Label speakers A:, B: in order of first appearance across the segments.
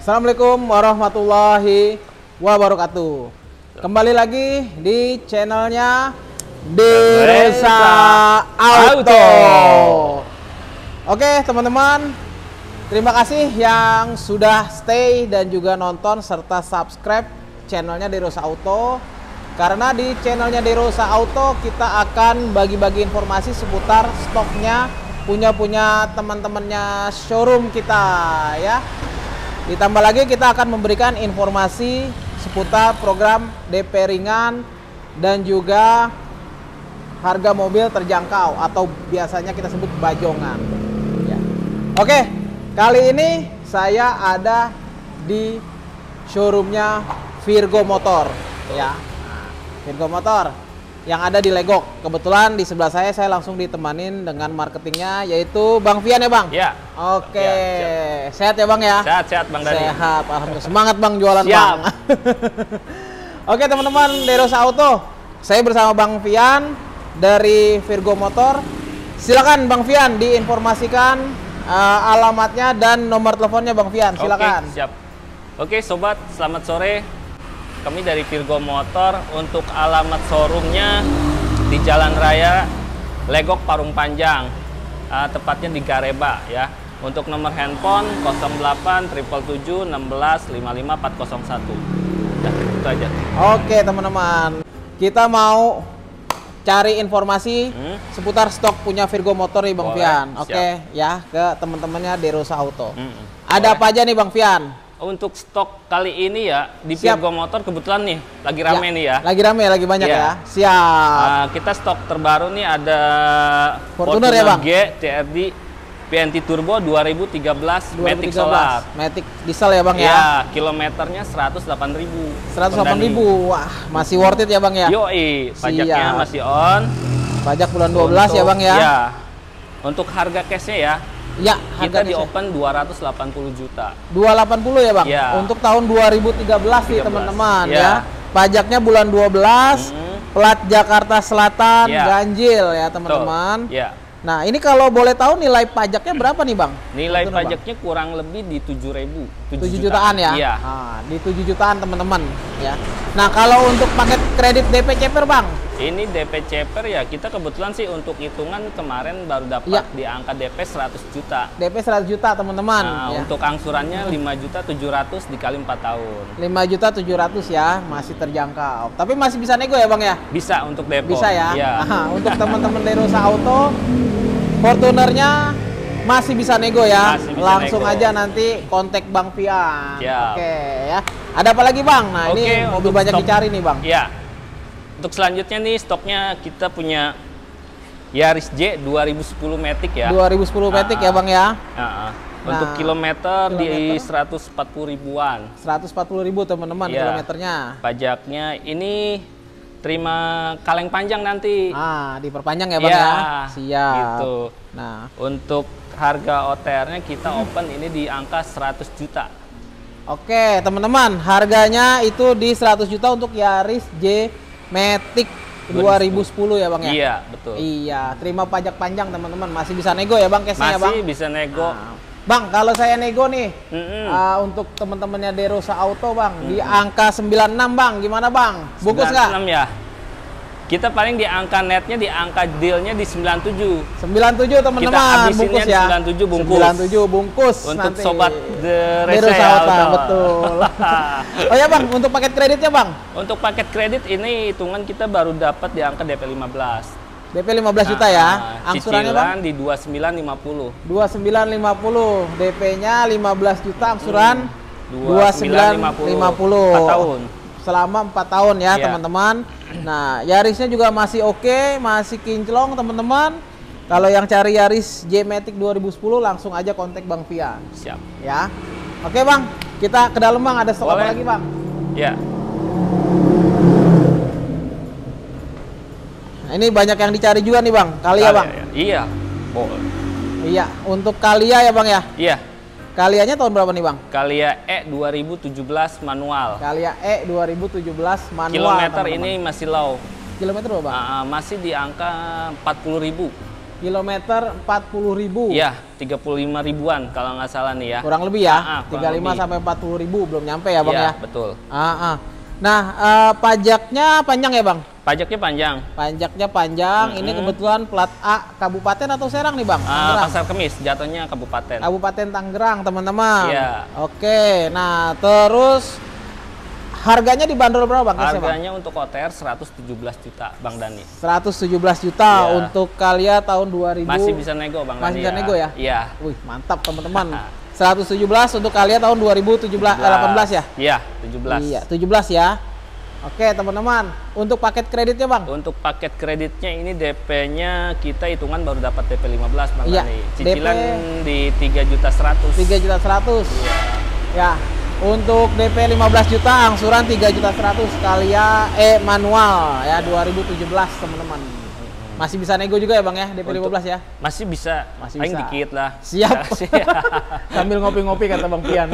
A: Assalamualaikum warahmatullahi wabarakatuh. Kembali lagi di channelnya Desa Auto. Oke teman-teman, terima kasih yang sudah stay dan juga nonton serta subscribe channelnya Derosa Auto. Karena di channelnya Derosa Auto kita akan bagi-bagi informasi seputar stoknya punya-punya teman-temannya showroom kita ya. Ditambah lagi kita akan memberikan informasi seputar program DP ringan dan juga harga mobil terjangkau atau biasanya kita sebut bajongan. Ya. Oke, kali ini saya ada di showroomnya Virgo Motor ya. Virgo Motor yang ada di Legok. Kebetulan di sebelah saya saya langsung ditemanin dengan marketingnya yaitu Bang Fian ya Bang.
B: Ya.
A: Oke, sehat ya Bang ya.
B: Sehat sehat Bang Dani.
A: Sehat, alhamdulillah. Semangat Bang jualan
B: Siap.
A: Bang. Oke teman-teman Derosa Auto, saya bersama Bang Fian dari Virgo Motor. Silakan Bang Fian diinformasikan eh, alamatnya dan nomor teleponnya Bang Fian. Silakan.
B: Oke, siap. Oke, sobat, selamat sore. Kami dari Virgo Motor untuk alamat showroomnya di Jalan Raya Legok Parung Panjang, eh, tepatnya di Gareba ya. Untuk nomor handphone 08 777 16 55 401. Ya, itu aja.
A: Oke teman-teman, kita mau cari informasi
B: Hmm.
A: seputar stok punya Virgo Motor nih Bang
B: Boleh,
A: Fian. Oke
B: siap.
A: ya ke teman-temannya Derosa Auto.
B: Mm-mm.
A: Ada
B: Boleh.
A: apa aja nih Bang Fian?
B: Untuk stok kali ini ya di. Virgo Motor kebetulan nih lagi rame nih ya.
A: Lagi rame, lagi banyak
B: Iya.
A: ya. Siap.
B: Ah, kita stok terbaru nih ada
A: Fortuner ya, Bang?
B: G TRD PNT Turbo 2013 Matic
A: 2013.
B: Solar.
A: Matic diesel ya Bang ya.
B: Ya, kilometernya 108.000.
A: 108 ribu. Wah, masih worth it ya Bang ya.
B: Yoi, pajaknya
A: Siap.
B: masih on.
A: Pajak bulan 12 ya
B: Untuk-
A: Bang ya.
B: Ya. Untuk harga cashnya ya,
A: Ya,
B: kita di open 280 juta.
A: 280 ya Bang.
B: Iya.
A: Untuk tahun 2013 nih
B: 13.
A: teman-teman
B: Iya.
A: ya. Pajaknya bulan 12.
B: Hmm.
A: Plat Jakarta Selatan
B: Iya.
A: ganjil ya teman-teman.
B: Ya.
A: Nah, ini kalau boleh tahu nilai pajaknya berapa nih Bang?
B: Nilai
A: Bang?
B: pajaknya kurang lebih di 7.000.
A: 7 jutaan ya?
B: Iya.
A: Ah, di 7 jutaan teman-teman ya. Nah, kalau untuk paket kredit DP CPR Bang,
B: Ini DP ceper ya kita kebetulan sih untuk hitungan kemarin baru dapat
A: Iya.
B: di angka DP 100 juta.
A: DP 100 juta teman-teman
B: Nah,
A: ya.
B: untuk angsurannya 5 juta 700 dikali 4 tahun.
A: 5 juta 700 ya, masih terjangkau. Tapi masih bisa nego ya Bang ya?
B: Bisa untuk depo.
A: Bisa ya.
B: Iya.
A: Aha, untuk teman-teman Derosa Auto, Fortunernya masih bisa nego ya.
B: Masih bisa
A: Langsung
B: nego.
A: aja nanti kontak Bang Fian. Oke ya. Ada apa lagi Bang? Nah,
B: Oke,
A: ini mobil banyak
B: stok-
A: dicari nih Bang.
B: Iya. Untuk selanjutnya nih stoknya kita punya Yaris J 2010 Matic ya.
A: 2010 Matic
B: Ah,
A: ya Bang ya.
B: Ah, ah. Untuk
A: Nah,
B: kilometer, di
A: kilometer.
B: 140 ribuan.
A: 140 ribu teman-teman
B: Iya.
A: kilometernya.
B: Pajaknya ini terima kaleng panjang nanti.
A: Ah, diperpanjang ya Bang
B: Iya,
A: ya. Siap.
B: Gitu.
A: Nah,
B: Untuk harga OTR-nya kita open ini di angka 100 juta.
A: Oke, teman-teman, harganya itu di 100 juta untuk Yaris J Matic 2010 ya, Bang ya?
B: Iya, betul.
A: Iya, terima pajak panjang, teman-teman. Masih bisa nego ya, Bang, case-nya ya, Bang?
B: Masih bisa nego.
A: Nah, bang, kalau saya nego nih,
B: Mm-mm.
A: ah, untuk teman-temannya Derosa Auto, Bang, di angka 96, Bang. Gimana, Bang? Bungkus nggak?
B: 96 ya. Kita paling di angka netnya di angka dealnya di 97.
A: 97, teman-teman.
B: habisinnya
A: Bungkus
B: di
A: ya.
B: 97 bungkus.
A: 97 bungkus
B: Untuk
A: nanti.
B: sobat
A: Derosa Auto,
B: Auto.
A: betul. oh ya, Bang, untuk paket kreditnya, Bang?
B: Untuk paket kredit ini hitungan kita baru dapat di angka DP 15.
A: DP 15 juta ya.
B: Nah,
A: Angsurannya Bang?
B: di 2950.
A: 2950. DP-nya 15 juta, angsuran
B: Hmm.
A: 2950.
B: 4 tahun.
A: Selama 4 tahun ya,
B: Iya.
A: teman-teman. Nah, Yarisnya juga masih oke, masih kinclong, teman-teman. Kalau yang cari Yaris J-Matic 2010 langsung aja kontak Bang Fian
B: Siap.
A: ya. Oke, Bang. Kita ke dalam, Bang. Ada stok apa lagi, Bang?
B: Ya.
A: Nah, ini banyak yang dicari juga nih, Bang. Kali ya, Bang.
B: Iya. Oh,
A: Iya, untuk Kalia ya, Bang ya.
B: iya.
A: Kalianya tahun berapa nih, Bang?
B: Kalia E 2017 manual.
A: Kalia E 2017 manual.
B: Kilometer
A: teman-teman.
B: ini masih low.
A: kilometer berapa? Bang?
B: Ah, masih di angka 40.000.
A: Kilometer 40.000.
B: Ya, 35 ribuan kalau nggak salah nih ya.
A: Kurang lebih ya.
B: Ah, kurang
A: 35
B: lebih.
A: sampai 40 ribu belum nyampe ya, Bang
B: Iya,
A: ya.
B: betul.
A: Ah, ah. Nah, eh, pajaknya panjang ya, Bang?
B: Pajaknya panjang.
A: Pajaknya panjang. Ini kebetulan plat A kabupaten atau Serang nih, Bang? Tangerang.
B: Pasar Kemis, jatuhnya kabupaten.
A: Kabupaten Tangerang, teman-teman.
B: Iya.
A: Oke. Nah, terus harganya dibanderol berapa, Bang? Kesnya, Bang?
B: Harganya untuk OTR 117 juta, Bang Dani.
A: 117 juta
B: Iya.
A: untuk Kalia tahun 2000.
B: Masih bisa nego, Bang
A: Masih
B: Dani.
A: bisa nego ya?
B: Iya.
A: Wih, mantap teman-teman. 117 untuk Kalia tahun 2017 eh, 18 ya?
B: Iya, 17.
A: Iya, 17 ya. Oke, teman-teman. Untuk paket kreditnya, Bang?
B: Untuk paket kreditnya ini DP-nya kita hitungan baru dapat DP 15 Bang
A: Iya,
B: Dani. Cicilan
A: DP
B: di 3 juta 100.
A: 3 juta 100.
B: Iya.
A: Ya. Untuk DP 15 juta, angsuran 3 juta 100 Kalia E manual ya 2017, teman-teman. Masih bisa nego juga ya, Bang ya, DP
B: Untuk-
A: 15 ya.
B: Masih bisa.
A: Masih
B: Paling
A: bisa.
B: dikit lah.
A: Siap. Sambil ngopi-ngopi kata Bang Pian.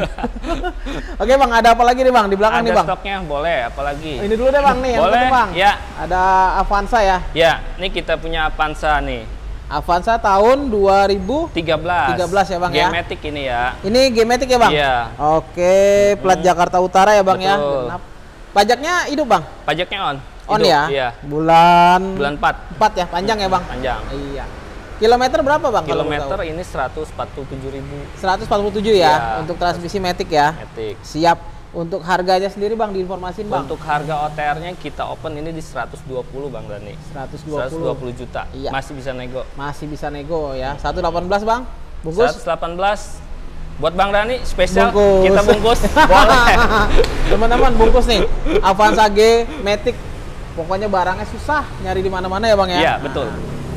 A: Oke, Bang, ada apa lagi nih, Bang? Di belakang
B: Ada
A: nih, Bang.
B: stoknya boleh, apalagi.
A: Ini dulu deh, Bang nih, yang
B: Boleh,
A: penting, Bang.
B: ya.
A: Ada Avanza ya.
B: Ya, ini kita punya Avanza nih.
A: Avanza tahun 2000
B: 13.
A: 13 ya, Bang, ya?
B: Gematic ini ya.
A: Ini Gematic ya, Bang?
B: Iya.
A: Oke, plat Jakarta Utara ya, Bang ya.
B: Betul.
A: Genap. Pajaknya hidup, Bang.
B: Pajaknya on.
A: On ya?
B: Iya.
A: Bulan
B: Bulan 4
A: 4 ya, panjang ya, Bang?
B: panjang.
A: Iya. Kilometer berapa, Bang?
B: Kilometer ini 147 ribu
A: 147 ya,
B: Iya.
A: untuk transmisi Matic ya.
B: metik.
A: Siap. Untuk harganya sendiri, Bang, diinformasin, Bang.
B: Untuk harga OTR-nya kita open ini di 120 Bang Dani.
A: 120.
B: 120 juta.
A: Iya.
B: Masih bisa nego.
A: Masih bisa nego ya. 118, Bang. Bungkus.
B: 118 buat Bang Dani spesial
A: Bungkus.
B: kita bungkus. Boleh.
A: Teman-teman bungkus nih. Avanza G Matic. Pokoknya barangnya susah nyari di mana-mana ya, Bang ya.
B: Iya, betul.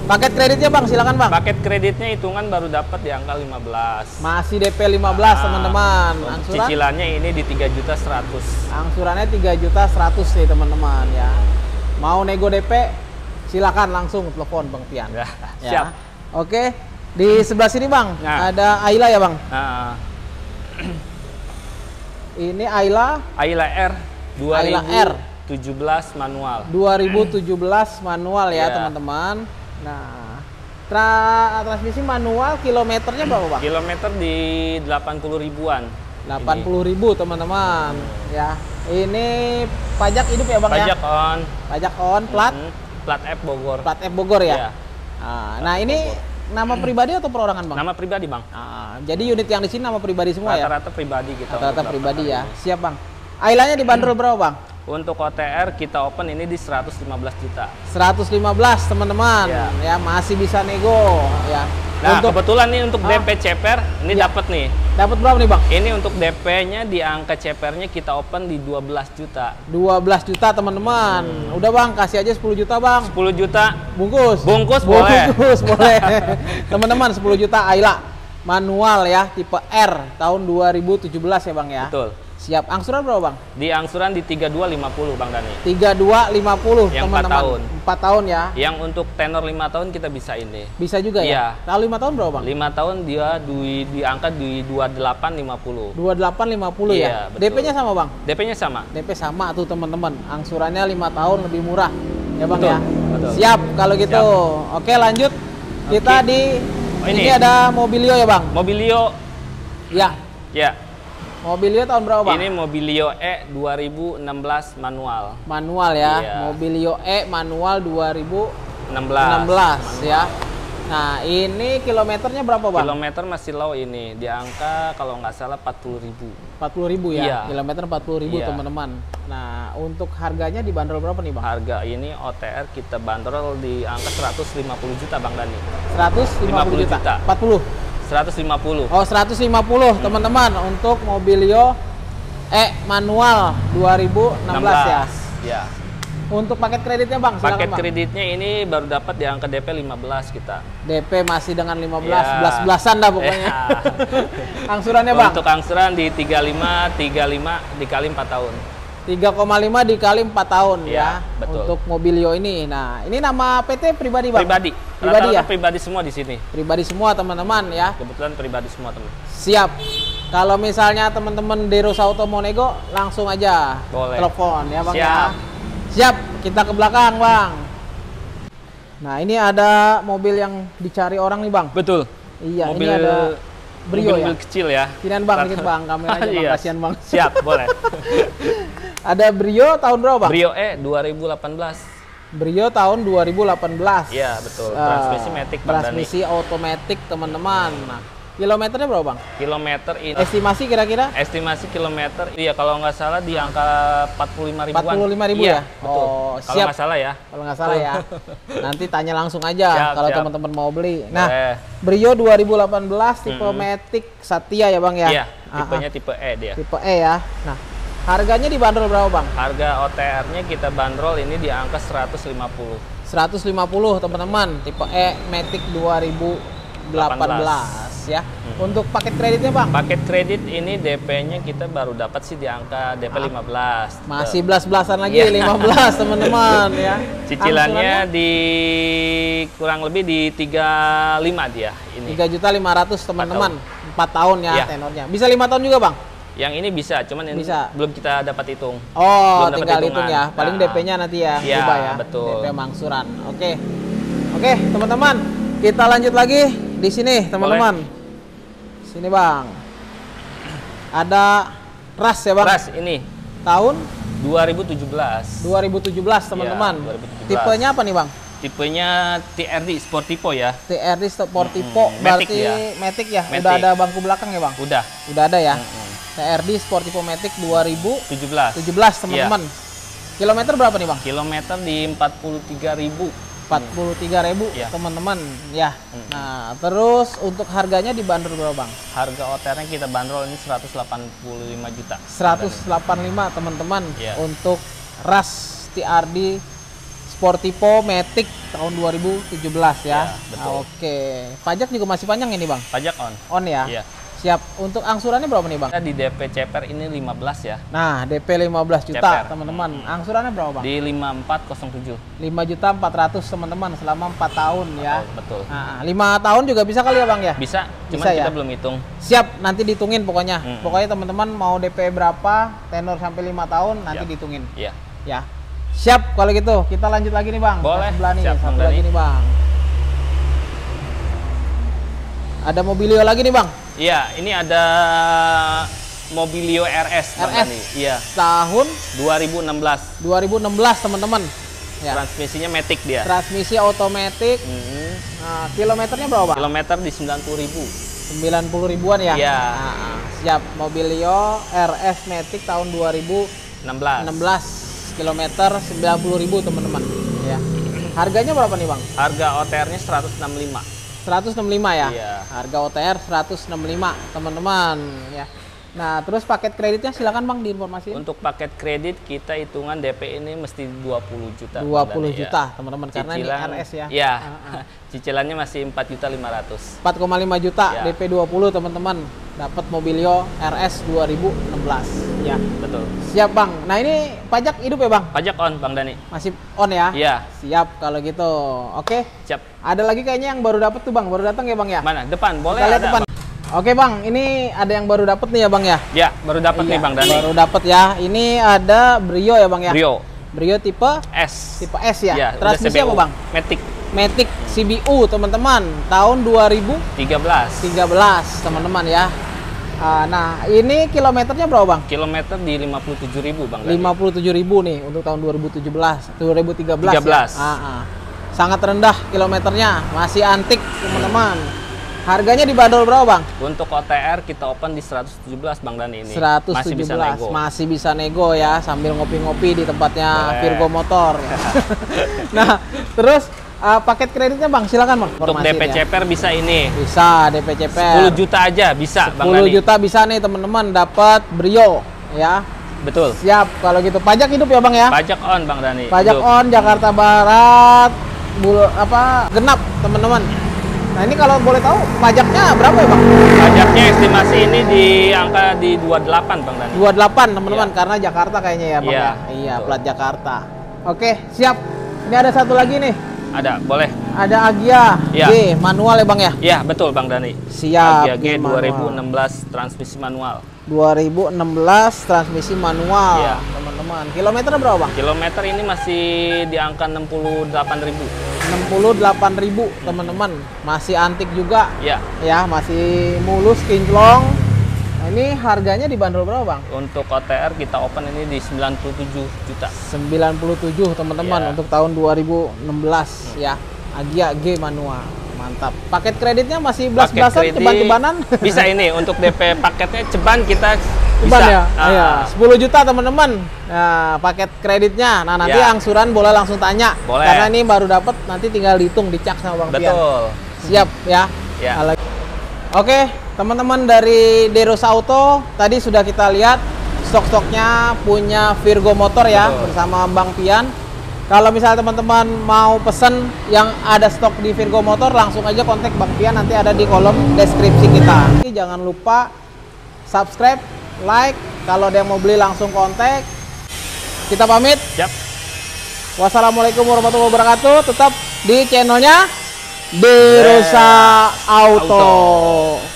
A: Paket kreditnya, Bang, silakan, Bang.
B: Paket kreditnya hitungan baru dapat di angka 15.
A: Masih DP 15,
B: Nah,
A: teman-teman. Angsuran
B: Cicilannya ini di 3 juta 100.
A: angsurannya 3 juta 100 nih, teman-teman ya. Mau nego DP silakan langsung telepon Bang Pian.
B: Ya,
A: Ya.
B: siap.
A: Oke. Di sebelah sini, Bang,
B: Nah.
A: ada Ayla ya, Bang.
B: Nah,
A: Ini Ayla
B: Ayla R
A: Ayla R.
B: 2017 manual.
A: 2017 manual ya,
B: Iya.
A: teman-teman. Nah, tra- transmisi manual kilometernya berapa, Bang?
B: Kilometer di 80 ribuan.
A: 80.000 ribu teman-teman ya ini pajak hidup ya bang ya
B: Pajak on.
A: pajak on plat
B: Hmm, plat F Bogor.
A: plat F Bogor ya
B: Iya.
A: Ah, nah ini nama pribadi atau perorangan bang
B: Nama pribadi, Bang.
A: Ah, jadi unit yang di sini nama pribadi semua ya
B: Rata-rata pribadi kita.
A: rata-rata pribadi ya
B: ini.
A: siap bang Ailanya dibanderol berapa bang
B: Untuk OTR kita open ini di 115 juta.
A: 115 teman-teman
B: Iya.
A: ya masih bisa nego ya
B: Nah,
A: untuk
B: kebetulan nih untuk
A: Ah.
B: DP ceper ini
A: Iya.
B: dapat nih.
A: dapat berapa nih bang
B: Ini untuk DP-nya di angka cepernya kita open di 12 juta.
A: 12 juta teman-teman
B: Hmm.
A: udah bang kasih aja 10 juta bang
B: 10 juta
A: Bungkus.
B: Bungkus boleh.
A: Bungkus boleh. Teman-teman 10 juta Ayla manual ya tipe R tahun 2017 ya Bang ya.
B: betul.
A: Siap. Angsuran berapa Bang?
B: Di angsuran di 3250 Bang Dani.
A: 3250
B: Yang
A: teman-teman.
B: empat tahun.
A: 4 tahun ya.
B: Yang untuk tenor 5 tahun kita bisa ini.
A: Bisa juga
B: Iya.
A: ya. Kalau 5 tahun berapa Bang?
B: 5 tahun dia di, di angka di 2850.
A: 2850
B: Iya,
A: ya.
B: betul.
A: DP-nya sama Bang.
B: DP-nya sama.
A: DP sama tuh teman-teman. Angsurannya 5 tahun lebih murah. Ya Bang
B: Betul,
A: ya.
B: betul.
A: Siap kalau gitu. Oke, lanjut. Kita
B: Oke.
A: di
B: Oh,
A: ini.
B: ini.
A: ada Mobilio ya Bang.
B: Mobilio
A: Ya.
B: ya.
A: Mobilio tahun berapa Bang?
B: Ini Mobilio E 2016 manual.
A: manual ya.
B: Iya.
A: Mobilio E manual 2016
B: 16.
A: ya. Nah, ini kilometernya berapa, Bang?
B: Kilometer masih low ini, di angka kalau nggak salah 40.000.
A: 40.000 ya.
B: Iya.
A: Kilometer 40.000
B: Iya.
A: teman-teman. Nah, untuk harganya dibanderol berapa nih, Bang?
B: Harga ini OTR kita bandrol di angka 150 juta Bang Dani.
A: 150
B: 50
A: juta.
B: juta.
A: 40.
B: 150.
A: Oh, 150 teman-teman untuk Mobilio E manual 2016 ya.
B: Ya.
A: Untuk paket kreditnya, Bang, silakan,
B: Paket
A: Bang.
B: kreditnya ini baru dapat di angka DP 15 kita.
A: DP masih dengan 15
B: Ya.
A: belas-belasan dah pokoknya.
B: Ya.
A: Angsurannya, Bang?
B: Untuk angsuran di 35 35 dikali 4 tahun.
A: 3,5 dikali 4 tahun ya,
B: Iya, betul.
A: untuk Mobilio ini. Nah, ini nama PT pribadi bang?
B: Pribadi.
A: Pribadi ya?
B: Pribadi semua di sini.
A: Pribadi semua teman-teman ya.
B: Kebetulan pribadi semua teman.
A: Siap. Kalau misalnya teman-teman Deros Auto mau nego, langsung aja
B: Boleh.
A: telepon ya bang ya.
B: Siap.
A: Siap. Kita ke belakang bang. Nah, ini ada mobil yang dicari orang nih, Bang.
B: Betul.
A: Iya,
B: mobil
A: ini ada Brio
B: mobil,
A: ya.
B: kecil ya.
A: Sinian Bang, dikit Bang, kameranya Bang,
B: Iya,
A: kasihan Bang.
B: Siap, boleh.
A: Ada Brio tahun berapa?
B: Brio E 2018.
A: Brio tahun 2018.
B: Iya, betul.
A: Eh,
B: Transmisi matic Bang.
A: Transmisi otomatis, teman-teman. Nah, kilometernya berapa, Bang?
B: Kilometer ini
A: Estimasi kira-kira?
B: estimasi kilometer iya kalau nggak salah di angka 45 ribuan.
A: 45.000
B: iya,
A: ya?
B: Betul.
A: Oh,
B: kalau
A: siap.
B: nggak salah ya.
A: Kalau nggak salah ya. Nanti tanya langsung aja
B: Siap,
A: kalau teman-teman mau beli. Nah,
B: Boleh.
A: Brio 2018 tipe Matic Satya ya, Bang ya?
B: Iya,
A: Ah,
B: tipenya tipe E dia.
A: ah, tipe E ya. Nah, harganya dibanderol berapa, Bang?
B: Harga OTR-nya kita bandrol ini di angka 150.
A: 150 teman-teman tipe E Matic 2018 ya
B: Hmm.
A: untuk paket kreditnya bang
B: Paket kredit ini DP-nya kita baru dapat sih di angka DP 15.
A: masih belas-belasan lagi
B: Iya.
A: 15 teman-teman ya
B: Cicilannya di kurang lebih di 35 dia ini.
A: tiga juta lima ratus teman-teman empat tahun ya
B: Iya.
A: tenornya bisa lima tahun juga bang
B: Yang ini bisa, cuman ini
A: Bisa.
B: belum kita dapat hitung.
A: oh
B: Belum dapat
A: tinggal
B: hitungan.
A: hitung ya paling
B: Nah.
A: DP-nya nanti ya
B: Iya,
A: berubah ya
B: betul.
A: DP mangsuran oke oke teman-teman kita lanjut lagi di sini teman-teman sini bang ada ras ya bang
B: Ras ini
A: tahun
B: 2017.
A: 2017 teman-teman.
B: Iya, 2017.
A: Tipenya apa nih bang?
B: Tipenya TRD Sportivo ya.
A: TRD Sportivo
B: Mm-mm.
A: berarti
B: Matic ya.
A: Matic ya.
B: Matic.
A: Udah ada bangku belakang ya bang?
B: Udah
A: Udah ada ya.
B: Mm-mm.
A: TRD Sportivo Matic 2017
B: 17.
A: teman-teman. Kilometer berapa nih bang?
B: Kilometer di 43.000.
A: 43.000 ribu
B: Iya.
A: teman-teman ya. Nah terus untuk harganya dibanderol berapa bang?
B: Harga OTR-nya kita bandrol ini 185 juta.
A: 185 teman-teman
B: Iya.
A: untuk ras TRD Sportivo Matic tahun 2017 ya.
B: Iya, betul.
A: Ah, Oke, pajak juga masih panjang ini bang.
B: Pajak on.
A: On ya.
B: Iya.
A: Siap. Untuk angsurannya berapa nih bang?
B: Kita di DP CPR ini 15 ya.
A: Nah, DP 15 juta teman-teman. Angsurannya berapa bang?
B: Di 5407.
A: 5 juta 400 teman-teman selama 4 tahun ya.
B: Oh, betul.
A: Nah, 5 tahun juga bisa kali ya bang ya?
B: Bisa, cuman
A: Bisa ya?
B: kita belum hitung.
A: Siap, nanti dihitungin pokoknya.
B: Mm.
A: Pokoknya teman-teman mau DP berapa, tenor sampai 5 tahun nanti
B: Siap.
A: dihitungin.
B: Iya.
A: Ya. Siap kalau gitu. Kita lanjut lagi nih bang.
B: Boleh.
A: Sebelah nih,
B: Siap,
A: satu lagi nih bang. Ada mobilio lagi nih bang.
B: Iya, ini ada Mobilio RS. Bang
A: RS.
B: Iya,
A: Tahun
B: 2016.
A: 2016 teman-teman. Ya.
B: Transmisinya Matic dia.
A: Transmisi otomatis.
B: Mhm.
A: Nah, kilometernya berapa? Bang?
B: Kilometer di 90.000.
A: 90 ribuan ya?
B: Iya.
A: Nah, siap. Mobilio RS Matic tahun 2016
B: 16.
A: kilometer 90 ribu teman-teman. Ya. Harganya berapa nih bang?
B: Harga OTR-nya 165.
A: 165 ya?
B: Iya.
A: Harga OTR 165 teman-teman ya. Nah terus paket kreditnya silakan bang diinformasiin.
B: Untuk paket kredit kita hitungan DP ini mesti 20 juta.
A: 20
B: Bang Dani,
A: juta
B: ya.
A: teman-teman karena ini
B: Cicilan,
A: RS ya.
B: Iya.
A: Ah, ah.
B: Cicilannya masih 4 juta 500.
A: 4,5 juta
B: Ya.
A: DP 20 teman-teman dapat Mobilio RS 2016 ya.
B: Betul.
A: Siap bang. Nah ini pajak hidup ya bang?
B: Pajak on Bang Dani.
A: Masih on ya?
B: Iya,
A: Siap kalau gitu. Oke.
B: siap.
A: Ada lagi kayaknya yang baru dapat tuh bang, baru datang ya bang ya?
B: Mana? Depan, boleh
A: Kita lihat
B: ada.
A: depan. Oke bang, ini ada yang baru dapat nih ya bang ya?
B: Ya, baru dapat nih
A: Iya,
B: Bang Dani.
A: Baru dapat ya. Ini ada Brio ya bang ya?
B: Brio
A: Brio tipe
B: S.
A: tipe S ya.
B: Ya,
A: Transmisi apa bang?
B: Matic
A: Matic CBU teman-teman, tahun 2013
B: 13.
A: teman-teman ya. Ah, nah ini kilometernya berapa bang?
B: Kilometer di 57.000 Bang Dani.
A: 57.000 nih untuk tahun 2017, 2013. ya?
B: 13.
A: Ah, ah. Sangat rendah kilometernya, masih antik teman-teman. Harganya dibanderol berapa bang?
B: Untuk OTR kita open di 117 Bang Dani ini.
A: 117
B: Masih bisa nego.
A: masih bisa nego ya sambil ngopi-ngopi di tempatnya
B: Boleh.
A: Virgo Motor. nah, terus uh, paket kreditnya Bang, silakan Bang.
B: Untuk DP
A: ya.
B: CPR bisa ini.
A: Bisa DP CPR.
B: 10 juta aja bisa Bang
A: 10
B: Dani.
A: juta bisa nih teman-teman dapat Brio ya.
B: Betul.
A: Siap kalau gitu. Pajak hidup ya Bang ya?
B: Pajak on Bang Dani.
A: Pajak
B: Hidup.
A: on Jakarta Barat bul apa genap teman-teman. Nah, ini kalau boleh tahu pajaknya berapa ya Bang?
B: Pajaknya estimasi ini di angka di 28 Bang Dani.
A: 28 teman-teman
B: Iya.
A: karena Jakarta kayaknya ya Bang
B: Iya,
A: ya. Iya,
B: betul.
A: plat Jakarta. Oke, siap. Ini ada satu lagi nih.
B: Ada, boleh.
A: Ada Agia
B: Iya.
A: G manual ya Bang ya?
B: Iya, betul Bang Dani.
A: Siap.
B: Agia G
A: G manual.
B: 2016 transmisi manual.
A: 2016 transmisi manual,
B: Iya.
A: teman-teman. Kilometer berapa Bang?
B: Kilometer ini masih di angka 68.000.
A: 68.000 teman-teman. Masih antik juga
B: Ya,
A: ya, masih mulus kinclong. Nah, ini harganya dibanderol berapa, Bang?
B: untuk OTR kita open ini di 97 juta.
A: 97 teman-teman
B: Ya.
A: untuk tahun 2016 ya. Agia G manual. Mantap. Paket kreditnya masih belas-belasan ceban-cebanan.
B: Bisa ini untuk DP paketnya ceban kita
A: Ceban
B: bisa.
A: ya.
B: Ah,
A: Iya, 10 juta teman-teman. Nah, paket kreditnya. Nah, nanti
B: Ya.
A: angsuran boleh langsung tanya.
B: Boleh.
A: Karena ini baru dapat nanti tinggal dihitung dicak sama Bang Pian.
B: Betul.
A: Siap ya.
B: Ya.
A: Oke, teman-teman dari Derosa Auto tadi sudah kita lihat stok-stoknya punya Virgo Motor ya
B: Betul.
A: bersama Bang Pian. Kalau misalnya teman-teman mau pesen yang ada stok di Virgo Motor langsung aja kontak Bang Pian nanti ada di kolom deskripsi kita. Jangan lupa subscribe, like, kalau ada yang mau beli langsung kontak. Kita pamit.
B: Siap.
A: Wassalamualaikum warahmatullahi wabarakatuh. Tetap di channelnya Derosa Auto.
B: Auto.